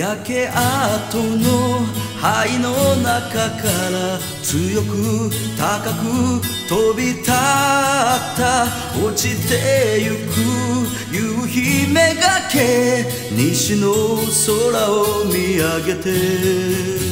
焼け跡の灰の中から強く高く飛び立った。落ちてゆく夕日めがけ西の空を見上げて。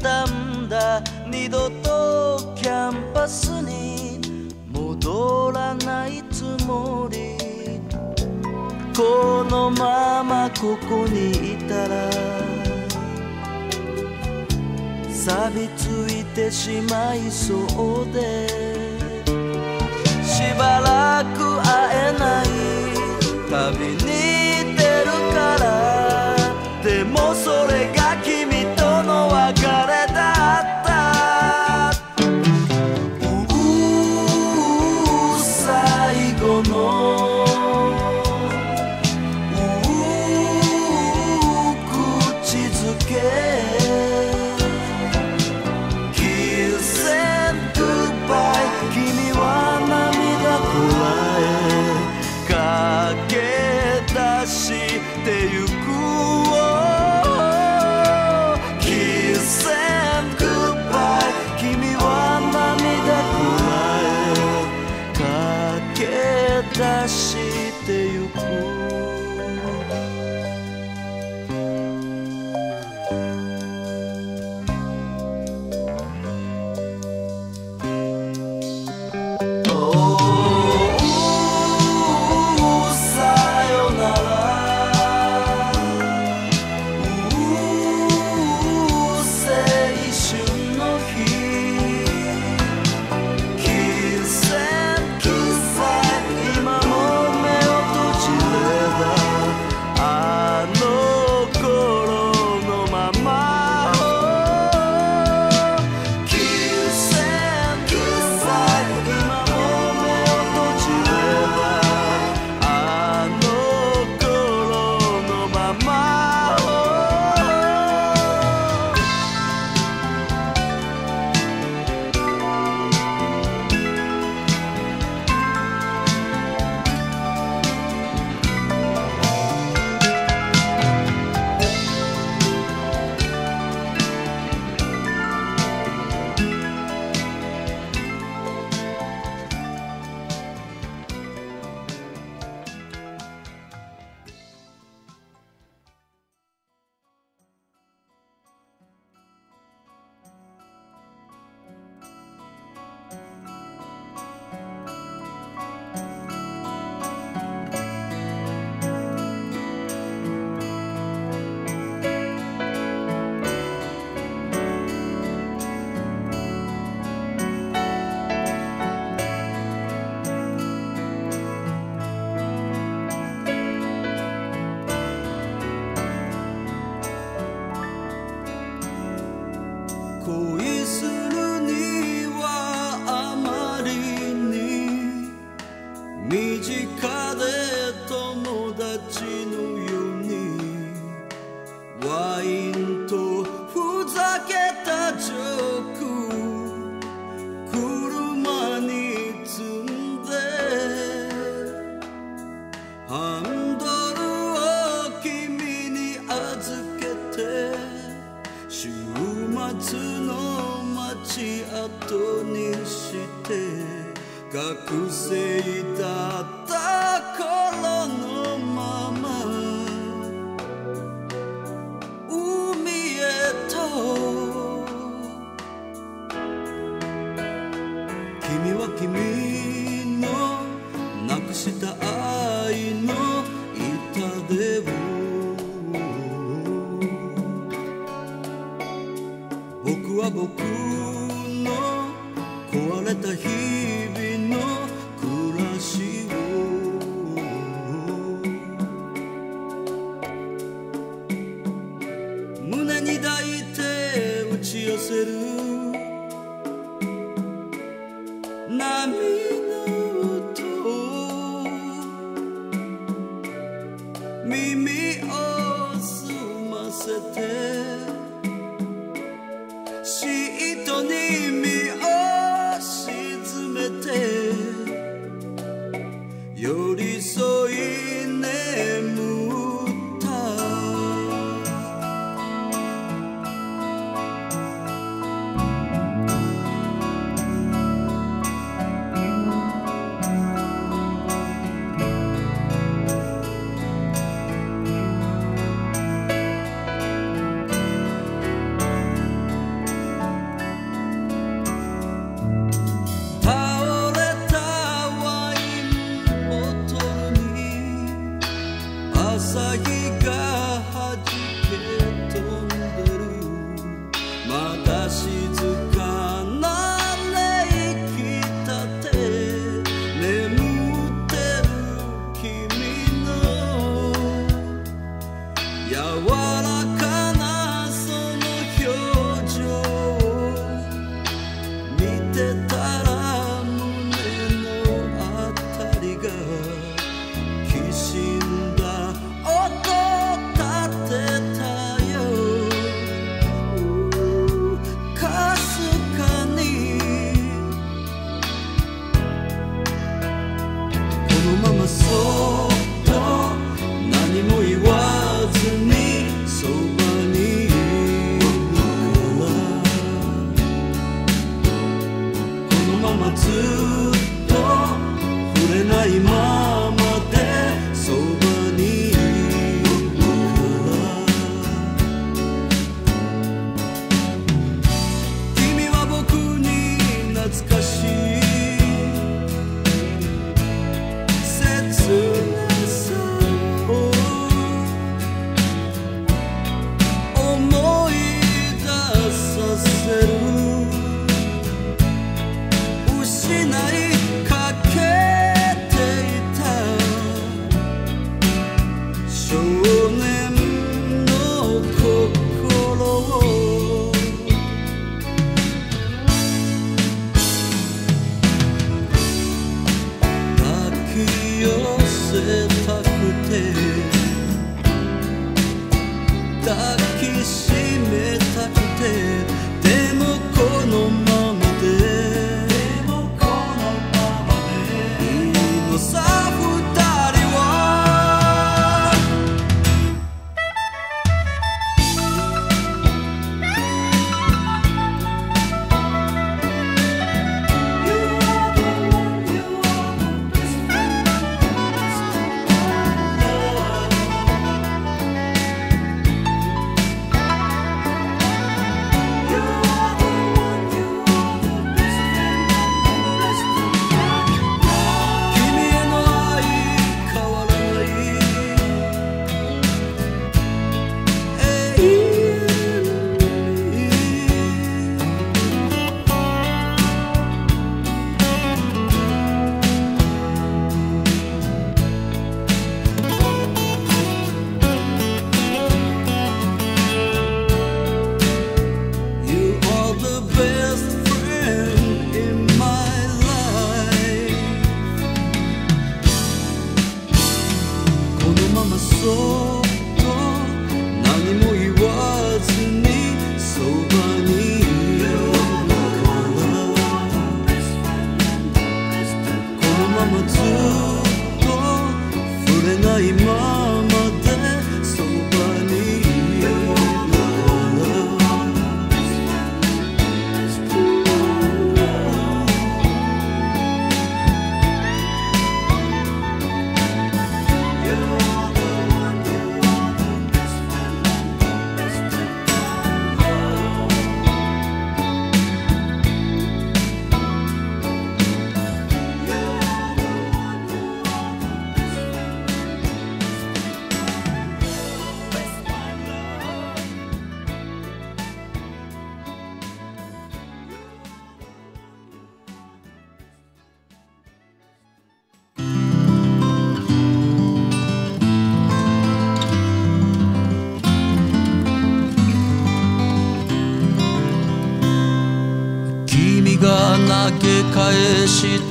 たんだ。二度とキャンパスに戻らないつもり。このままここにいたら錆びついてしまいそうで。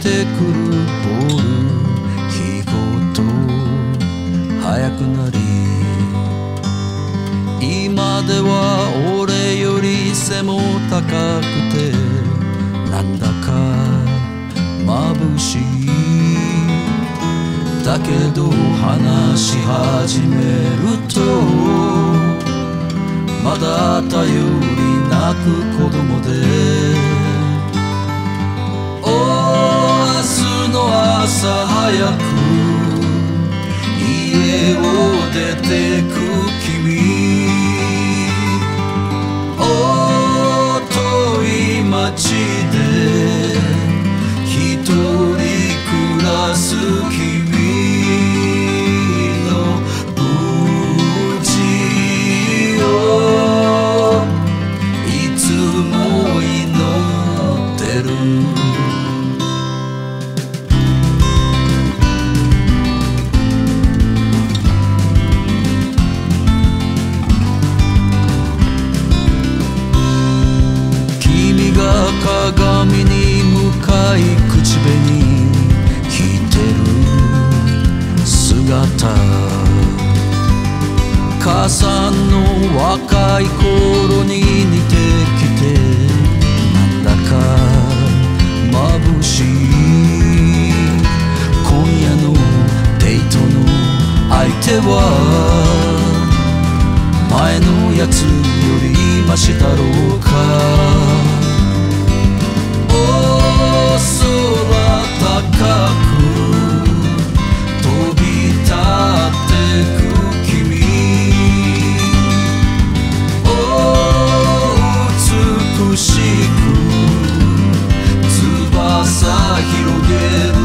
te kurur さんの若い頃に似てきてなんだか眩しい。今夜のデートの相手は前のやつよりましだろうか。give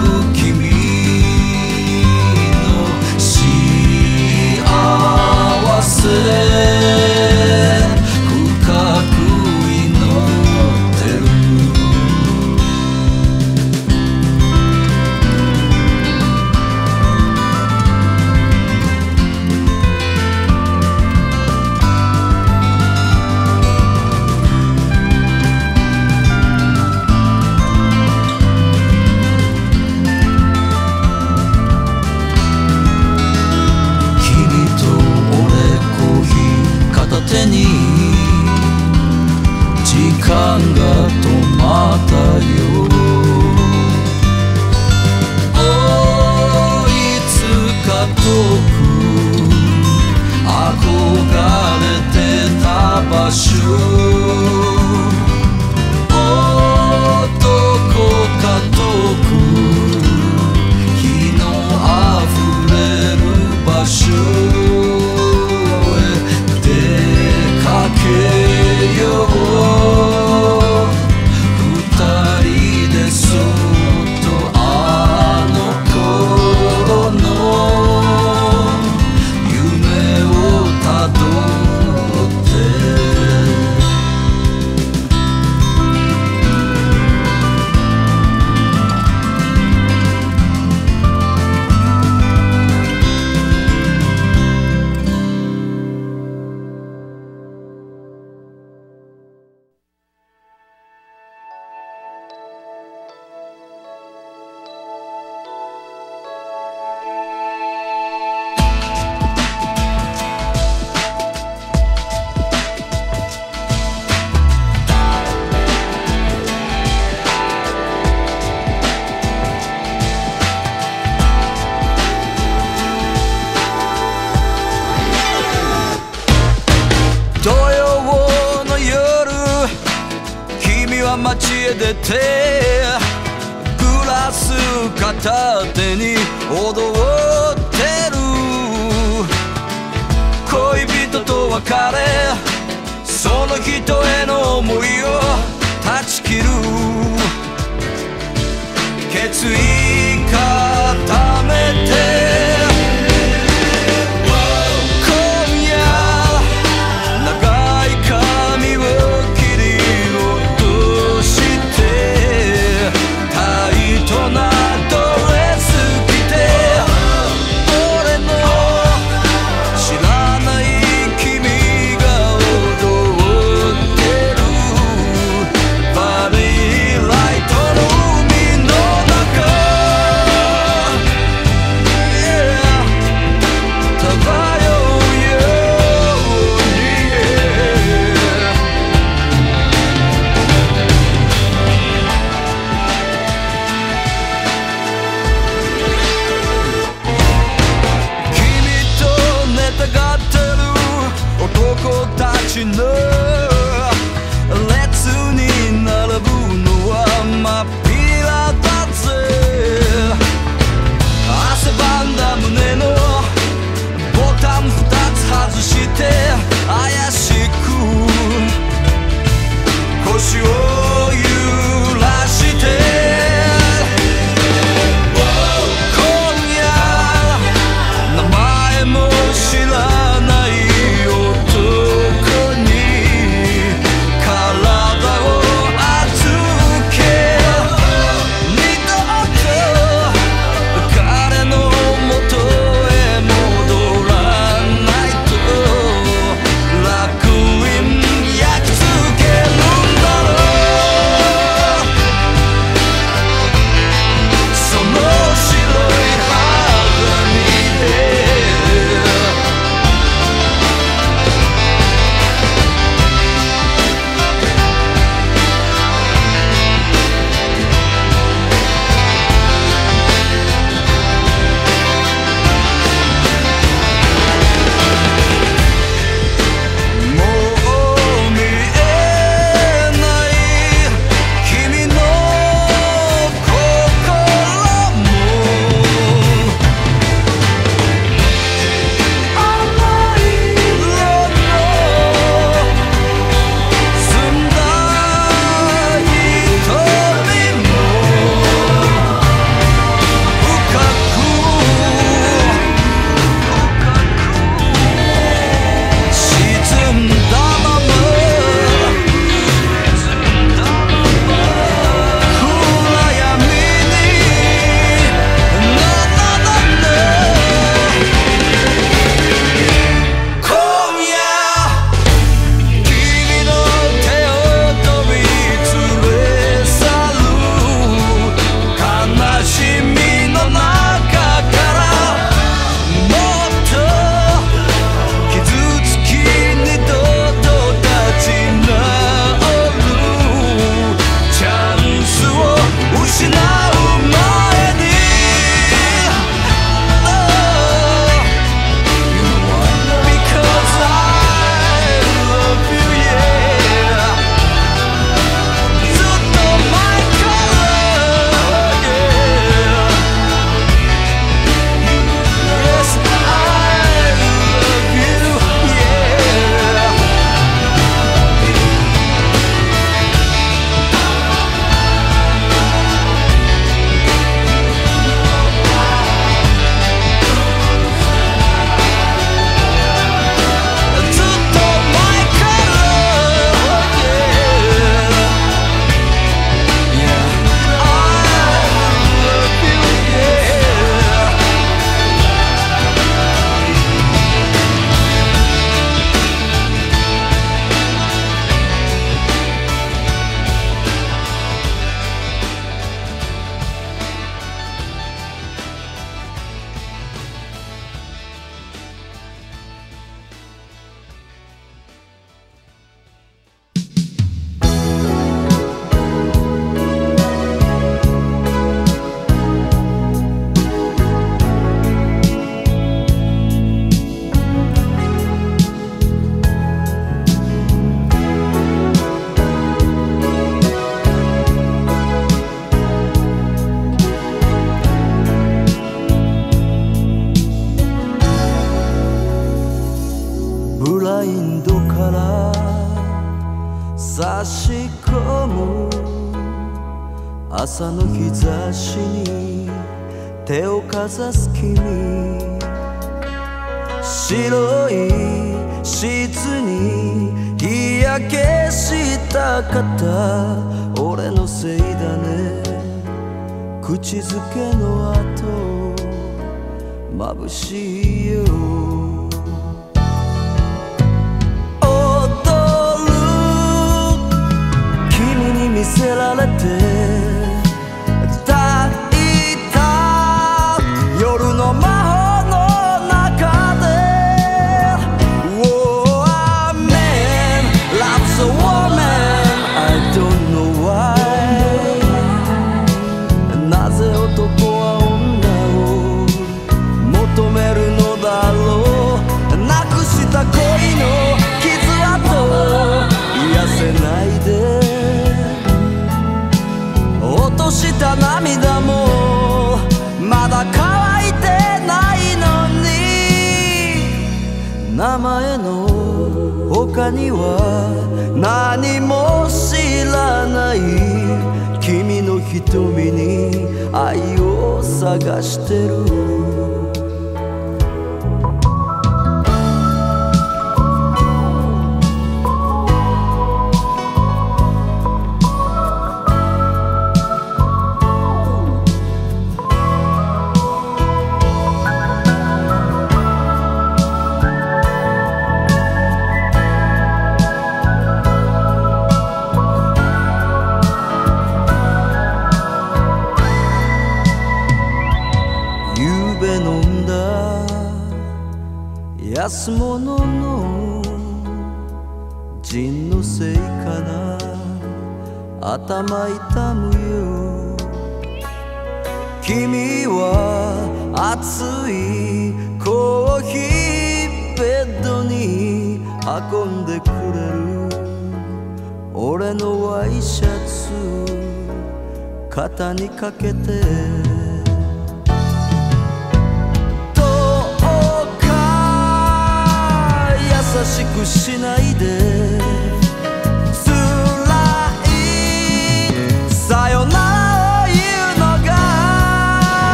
しくしない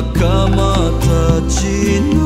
仲間たちの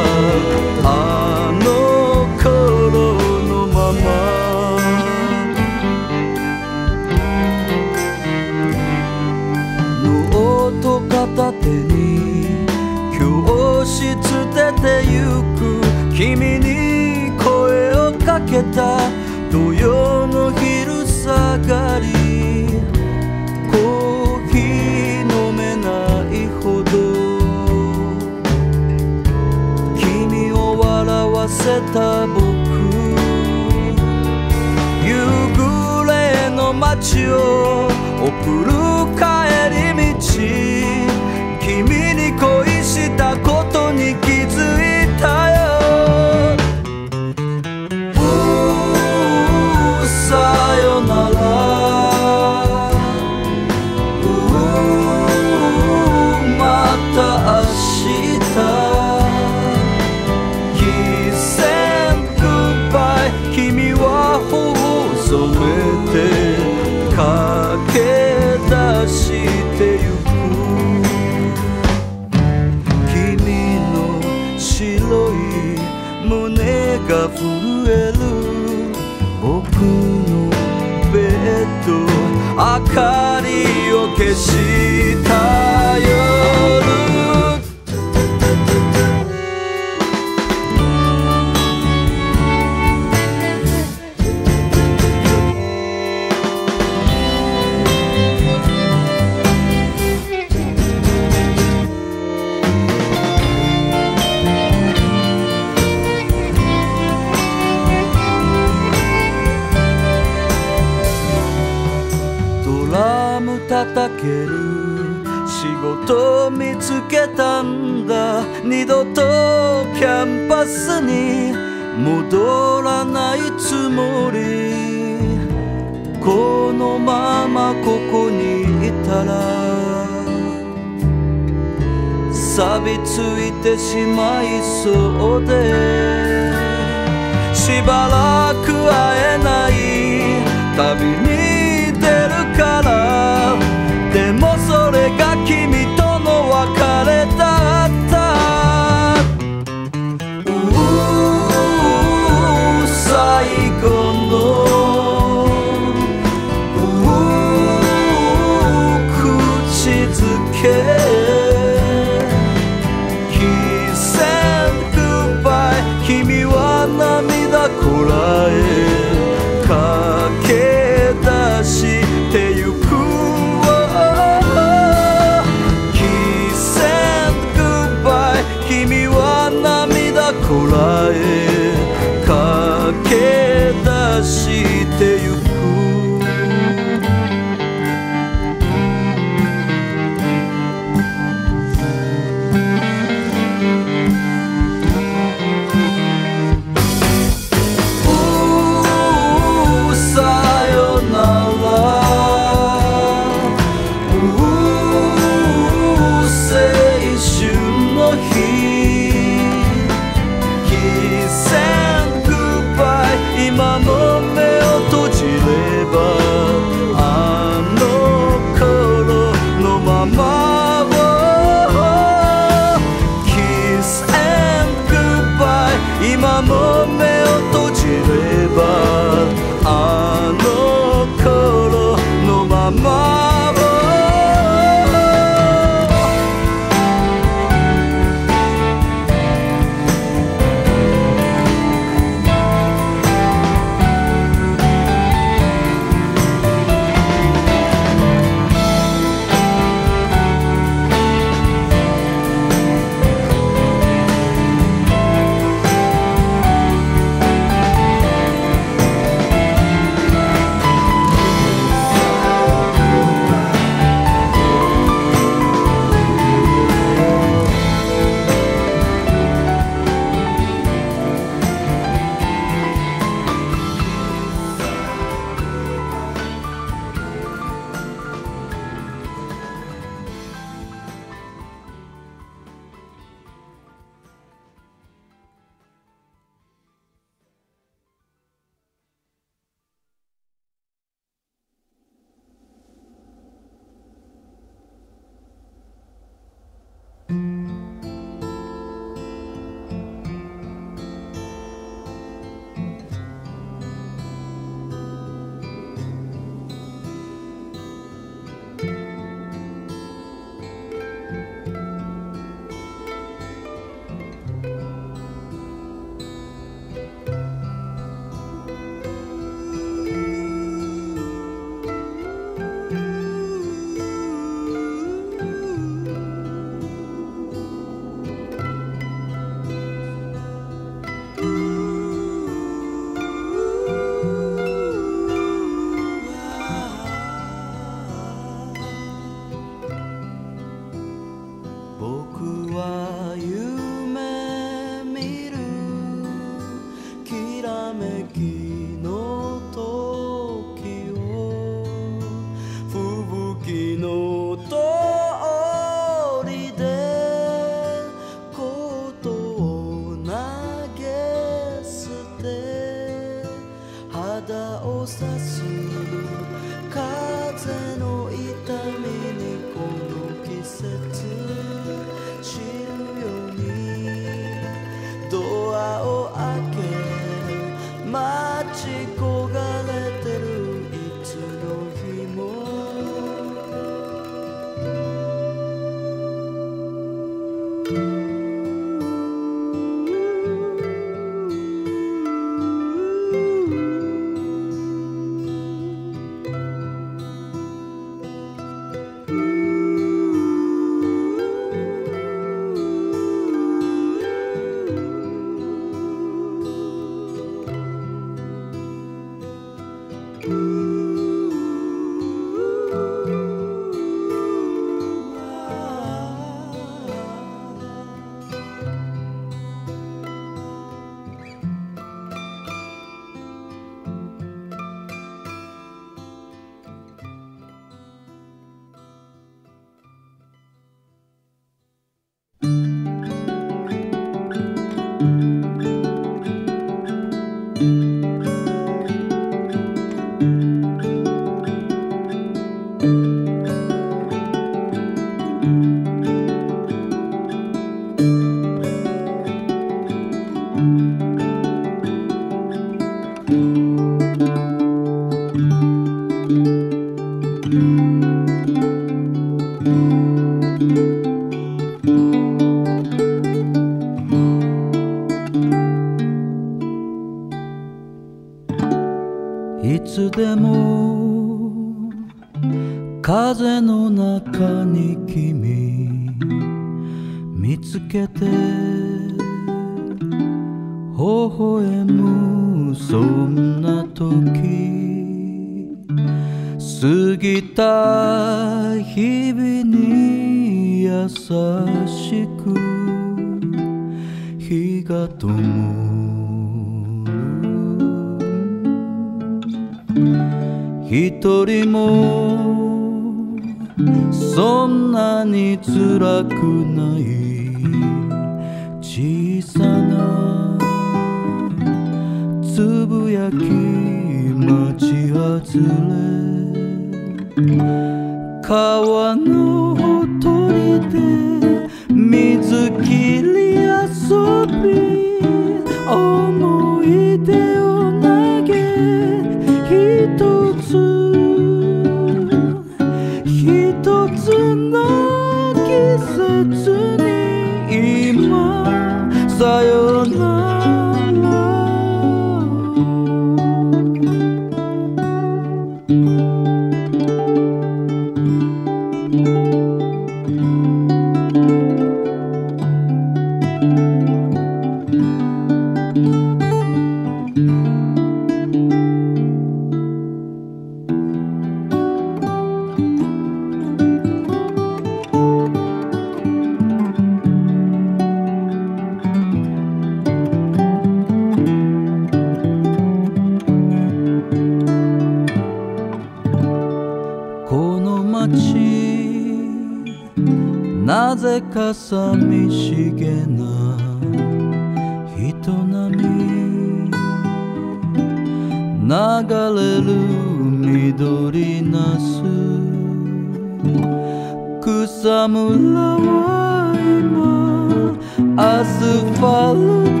ス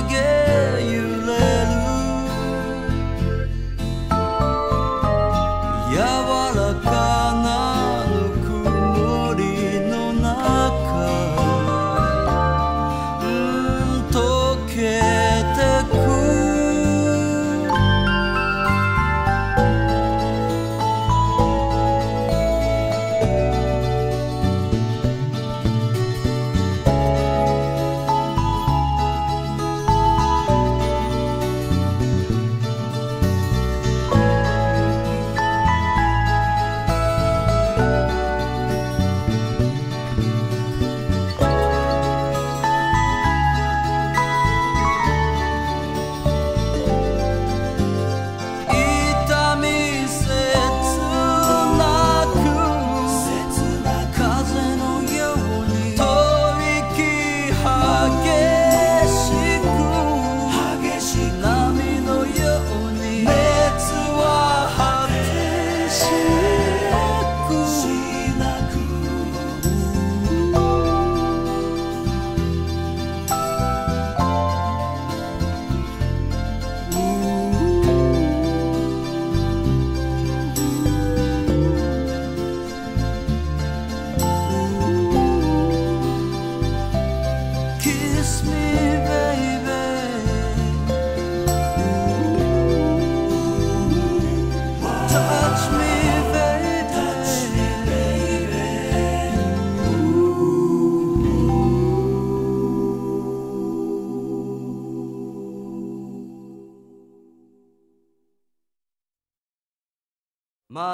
の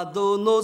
窓の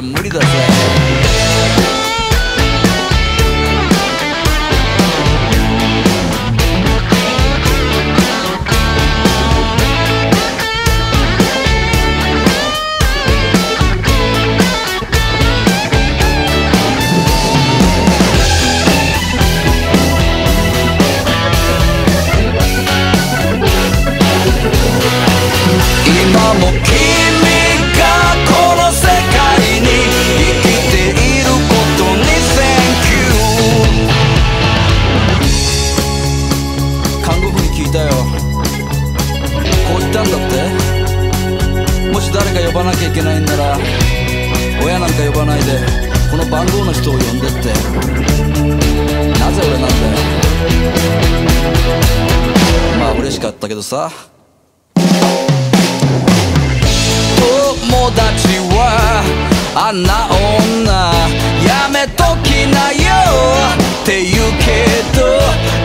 முடித sir さ。友達はあんな女やめときなよ。って言うけど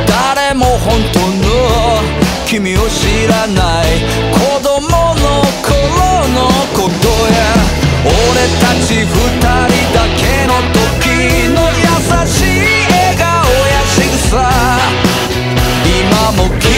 誰も本当の君を知らない子供の頃のことや。俺たち二人だけの時の優しい笑顔や仕草今も君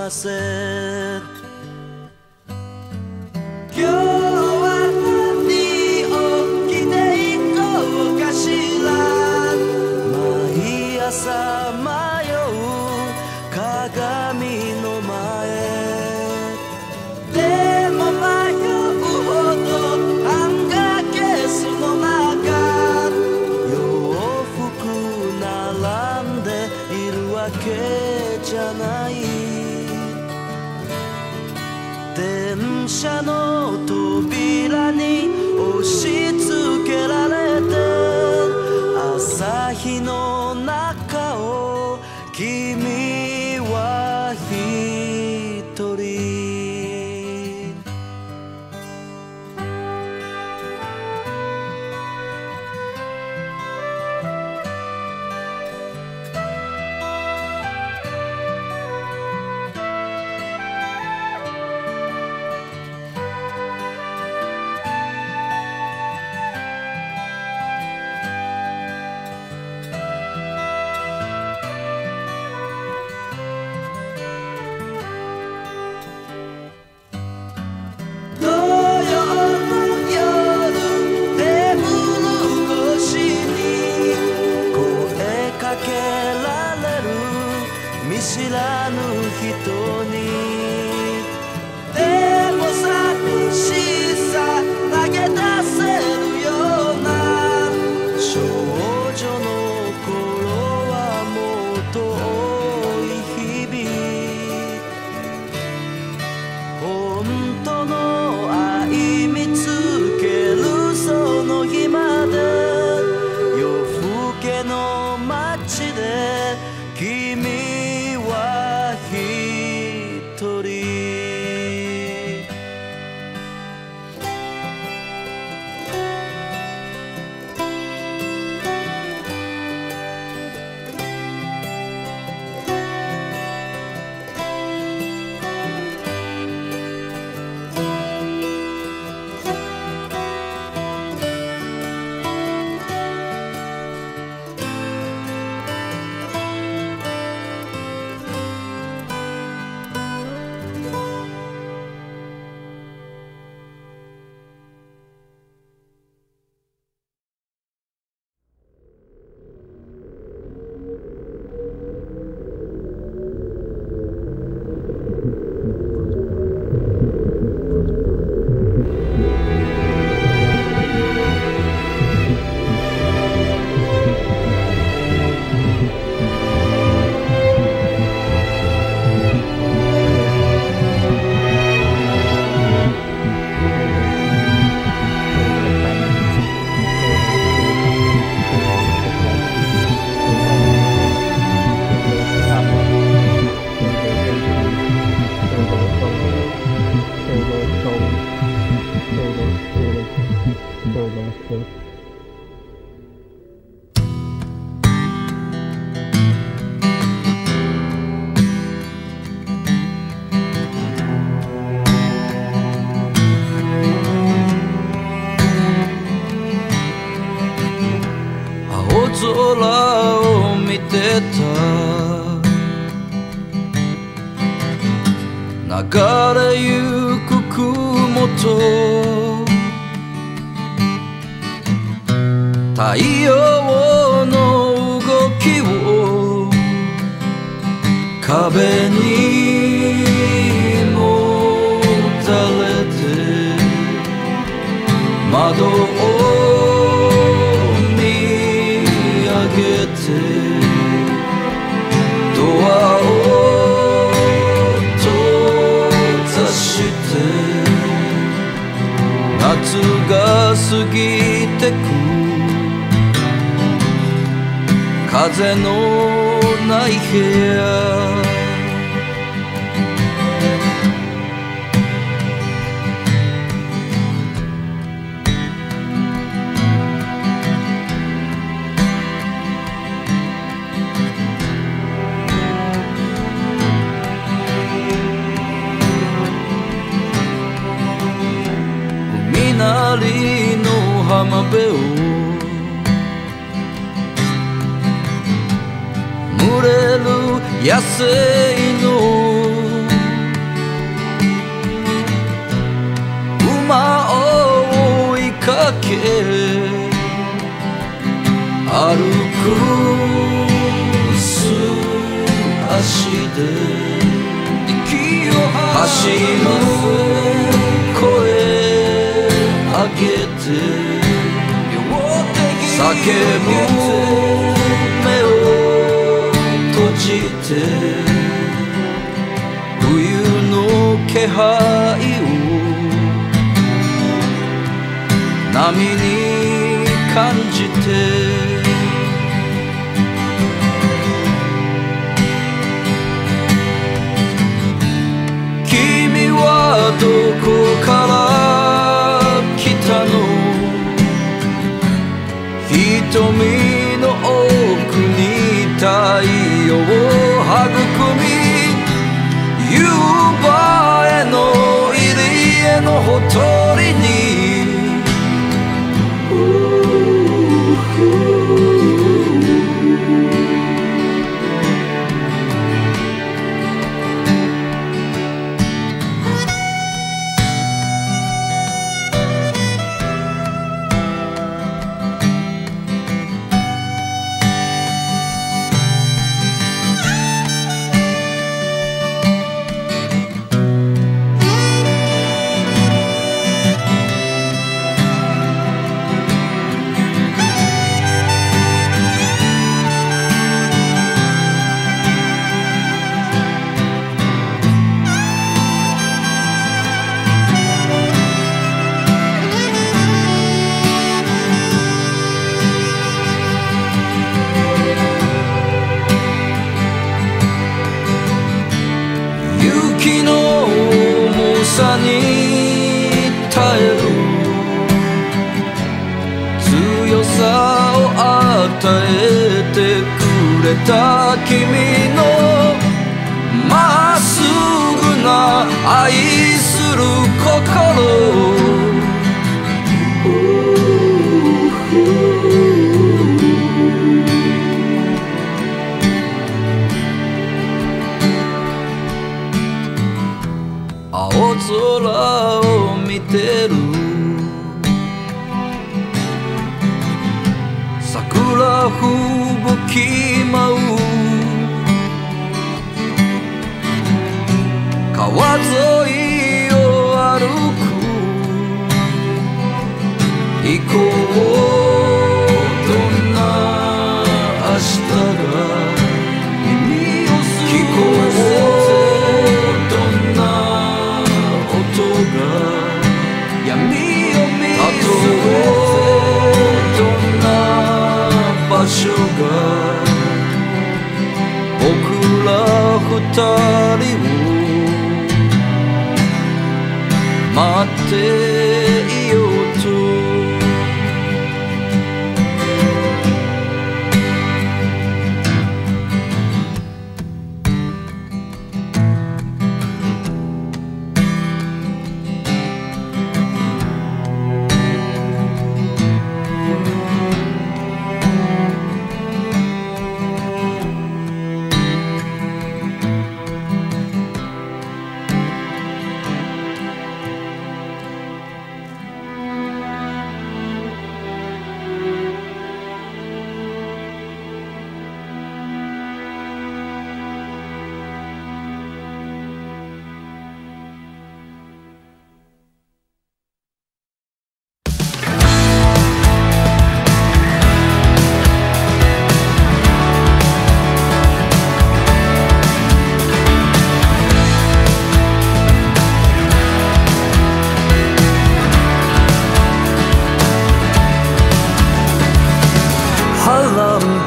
myself.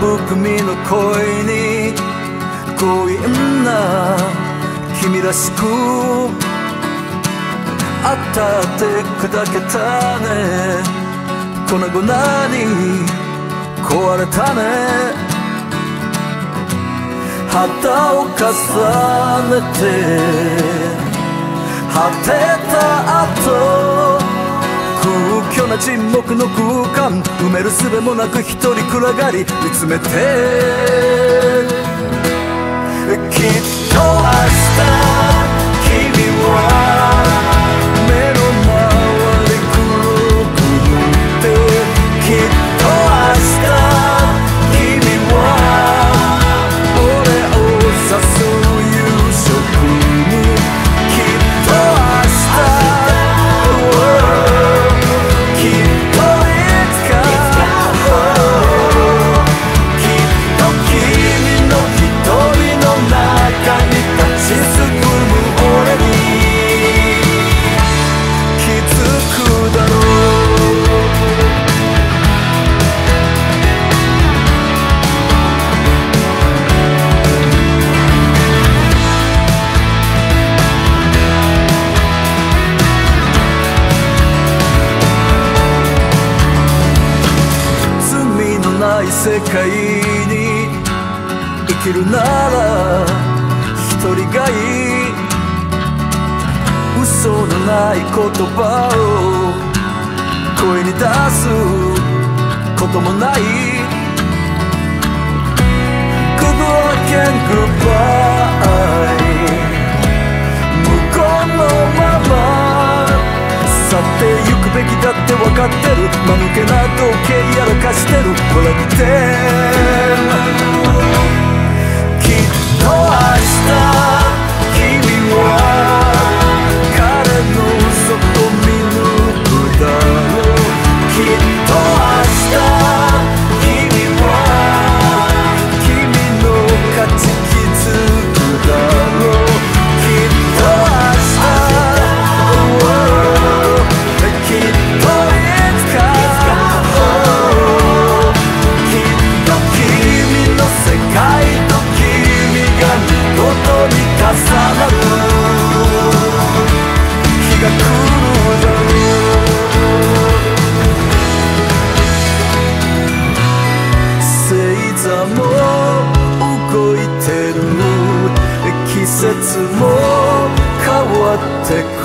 僕君の声に強引な君らしく当たって砕けたね。粉々に壊れたね。旗を重ねて果てた後な沈黙の空間。埋める術もなく一人暗がり。見つめて。きっと明日君は世界に生きるなら一人がいい嘘のない言葉を声に出すこともない。Good luck and goodbye ってわかってる。間抜けな時計やらかしてる。これって sick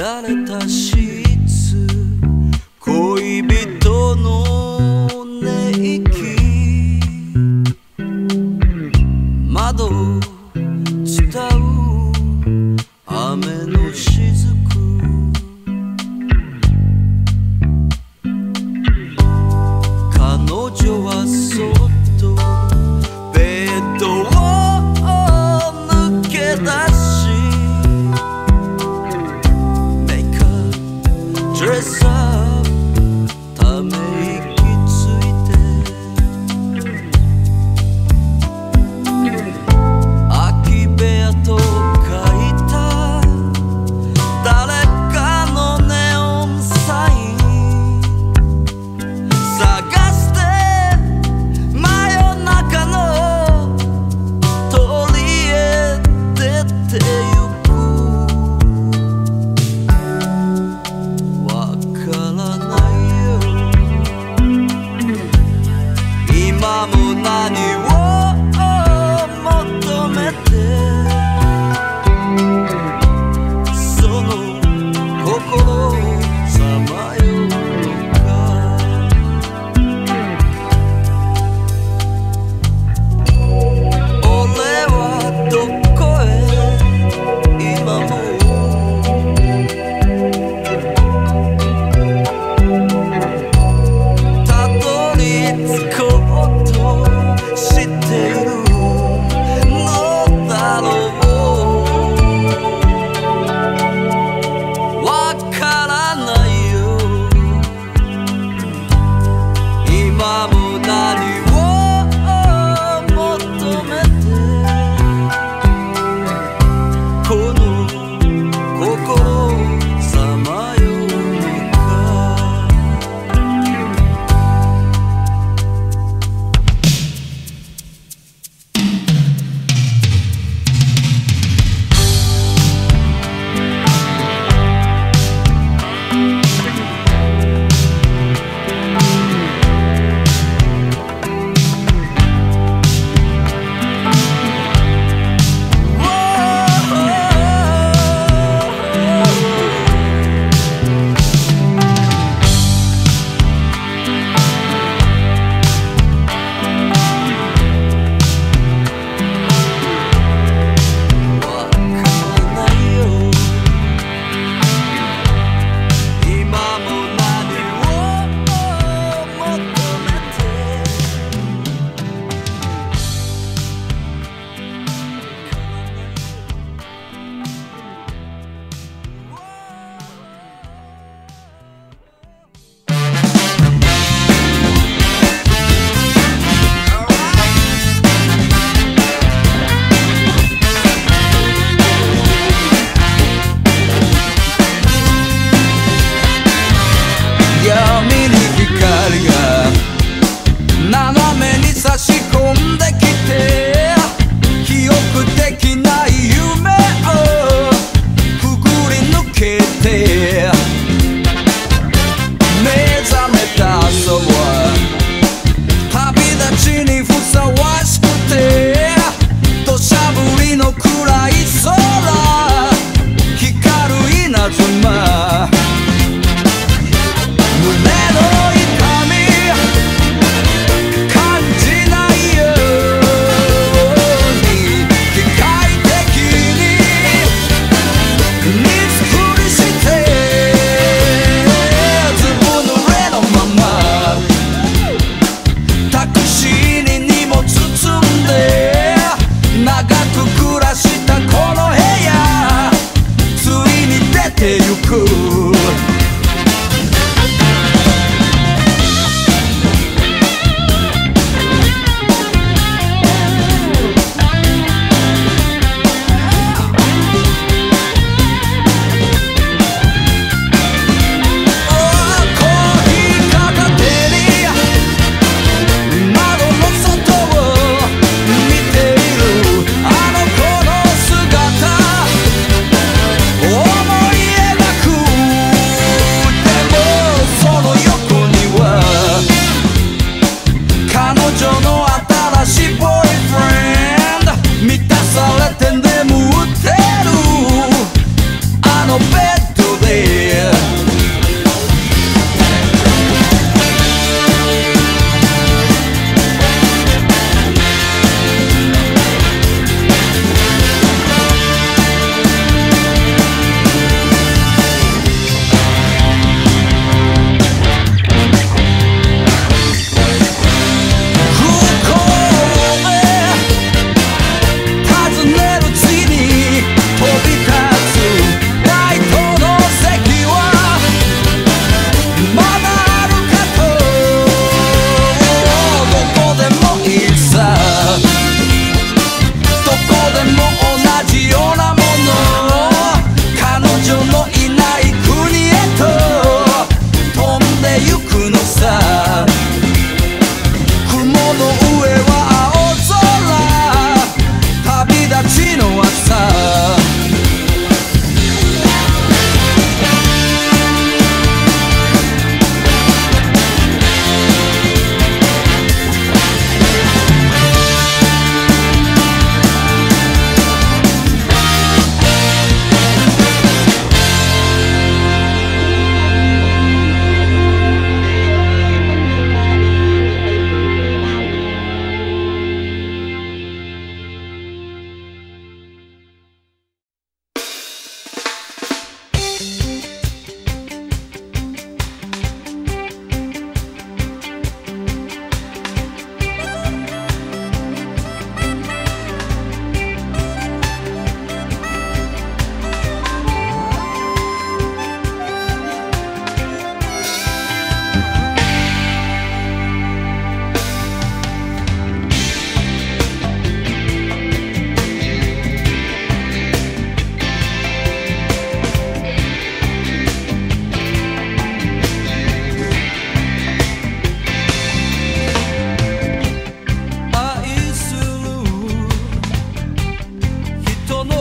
乱れたシーツ恋人の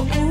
Oh,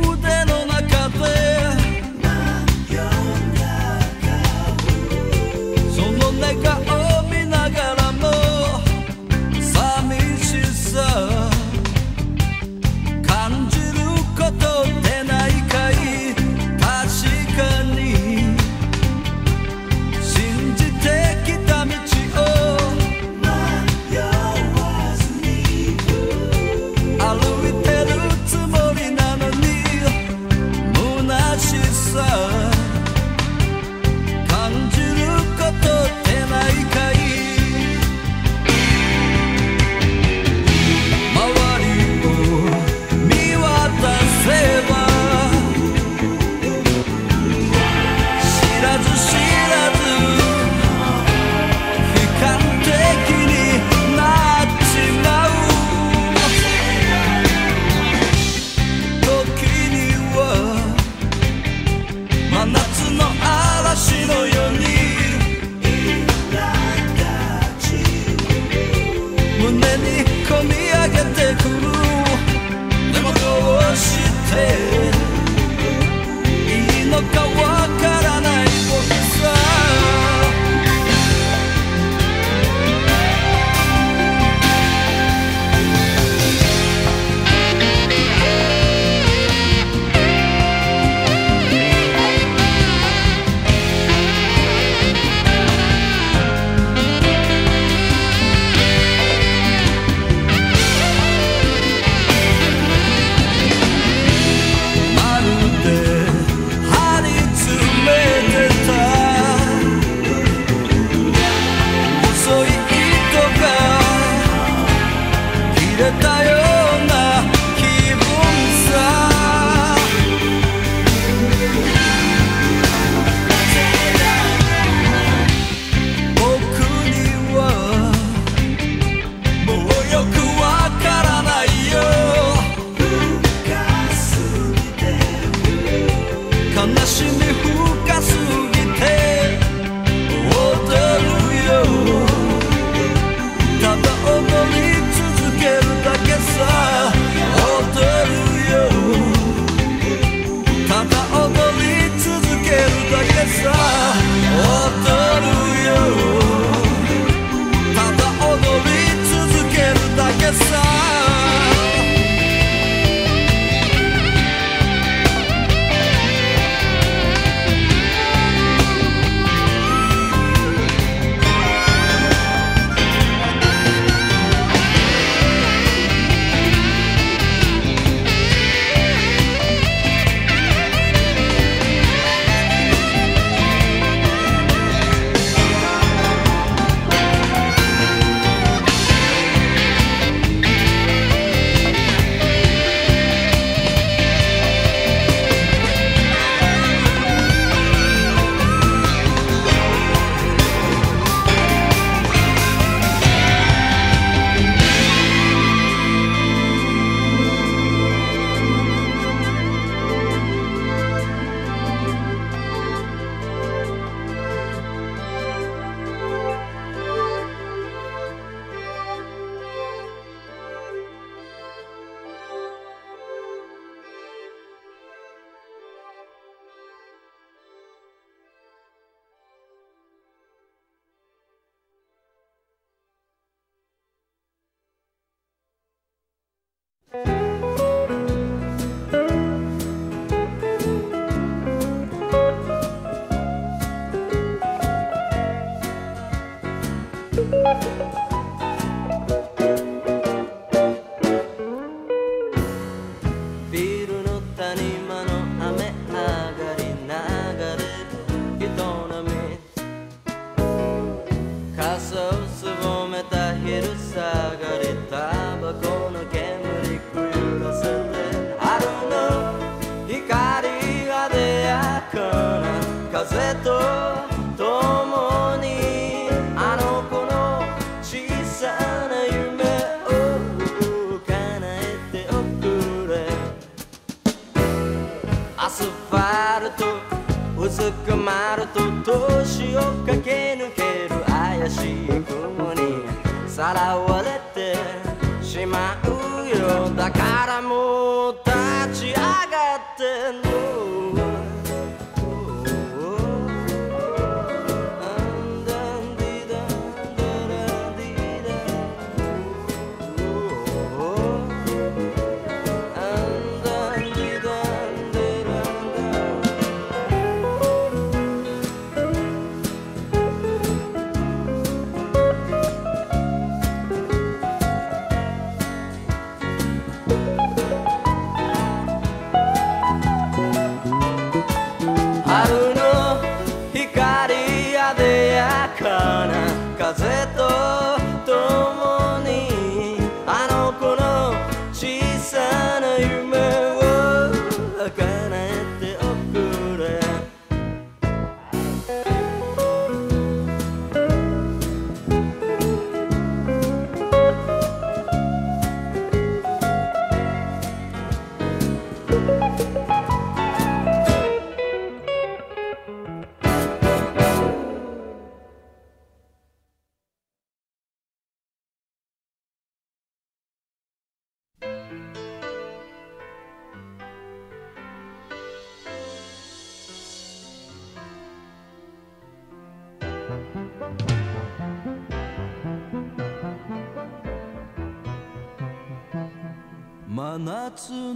自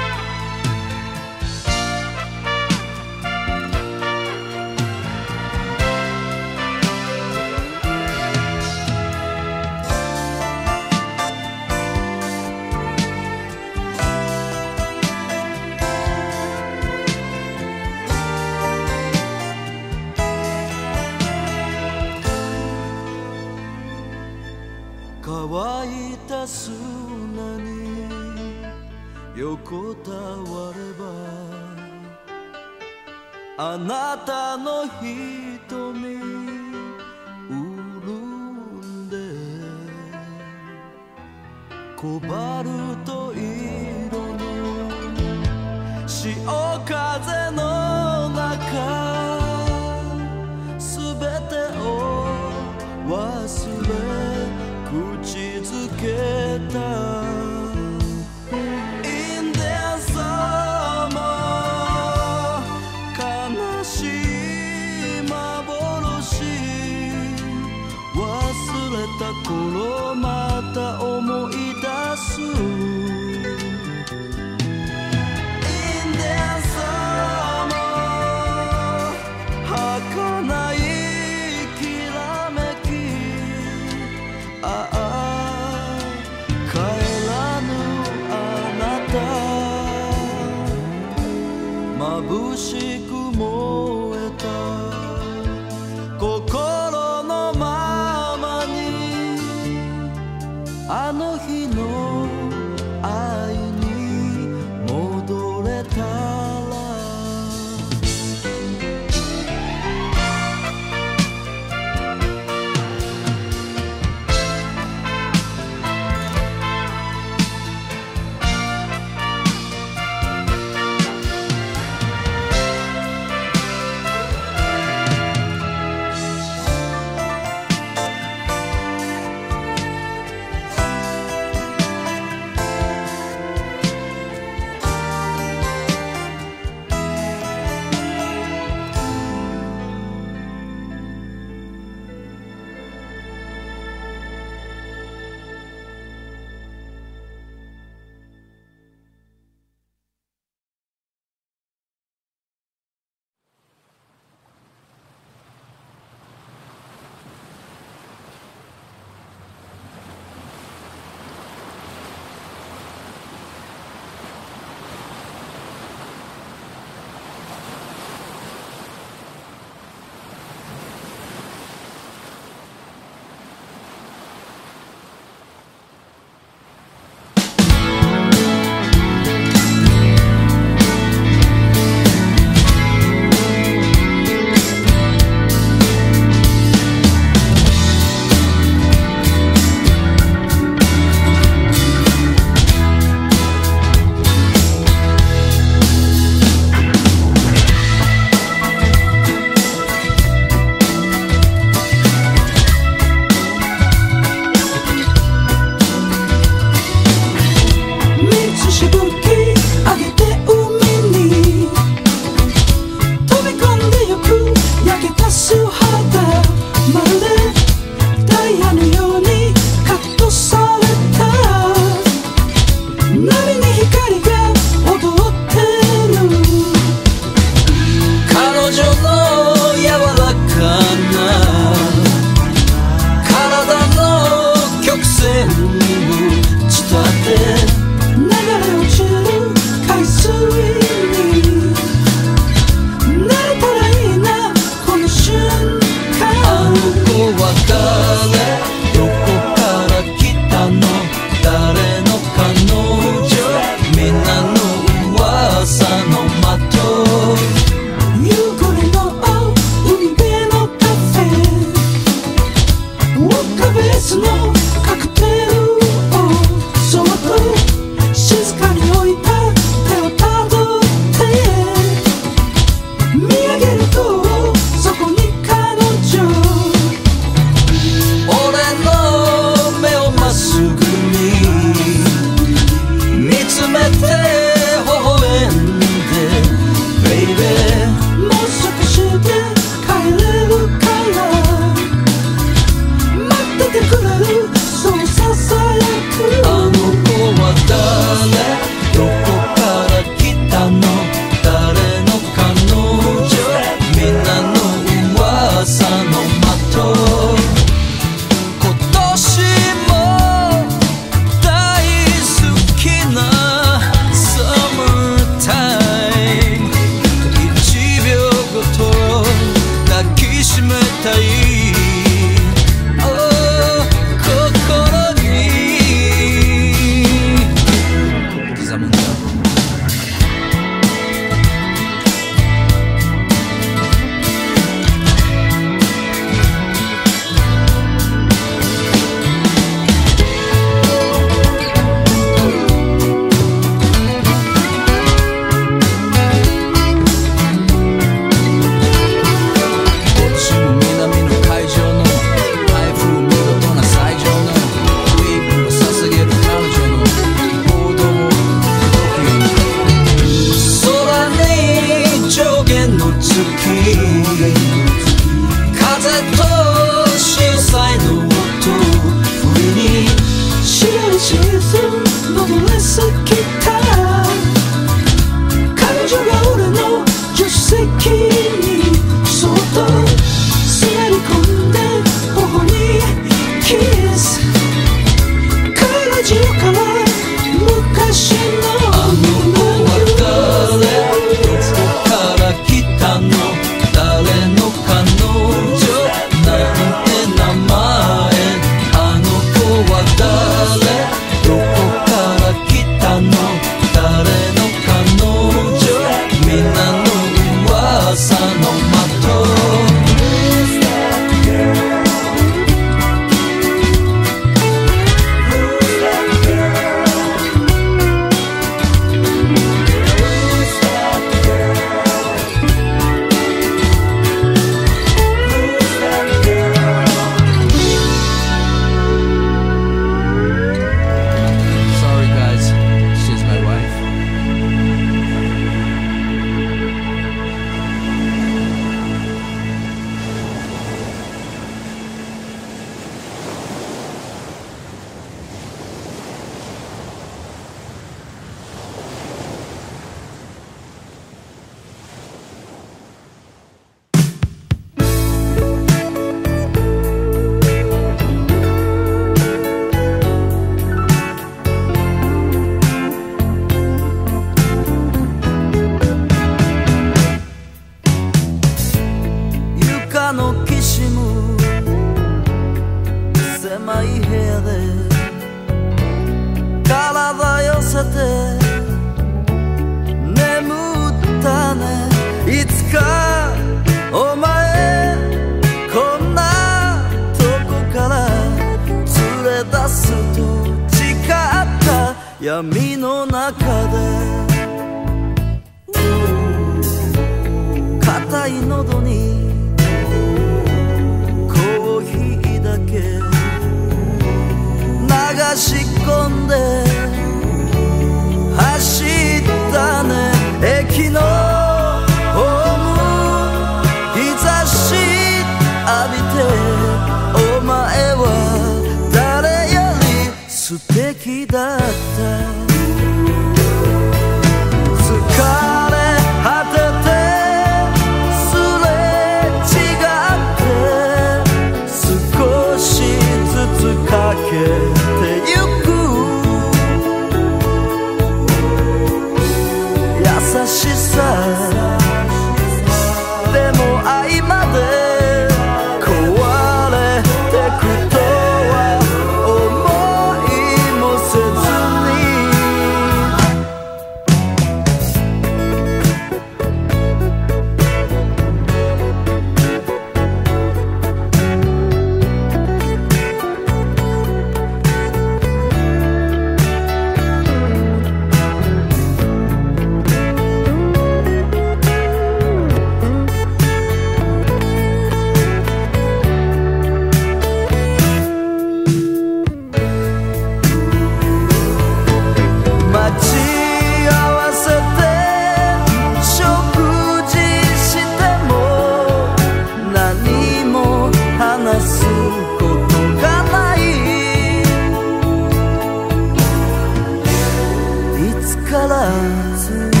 啊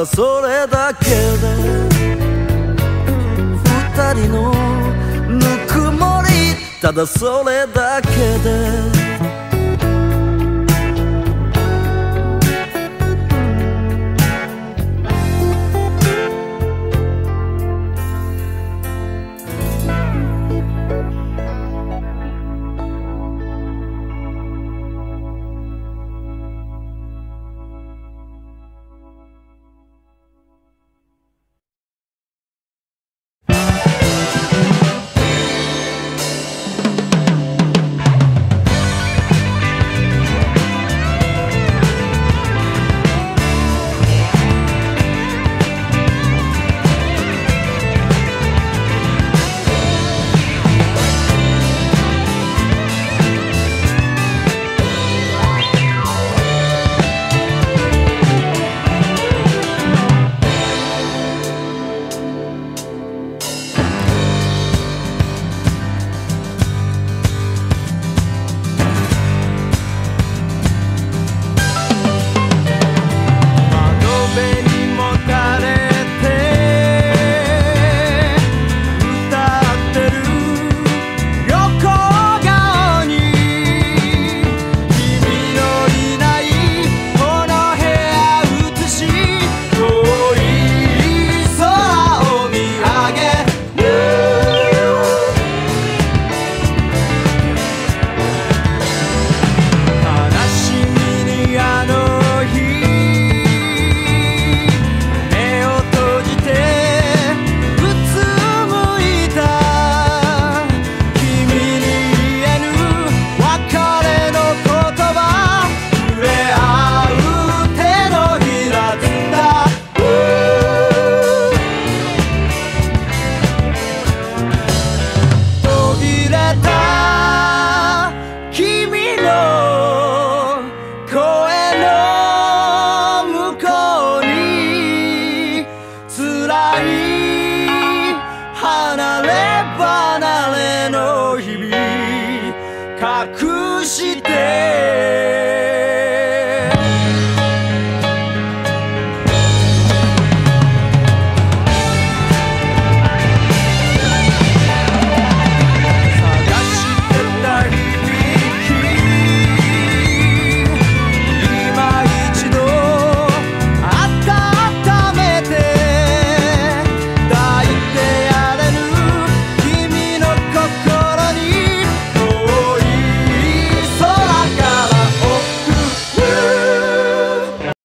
だそれだけで二人のぬくもりただそれだけで。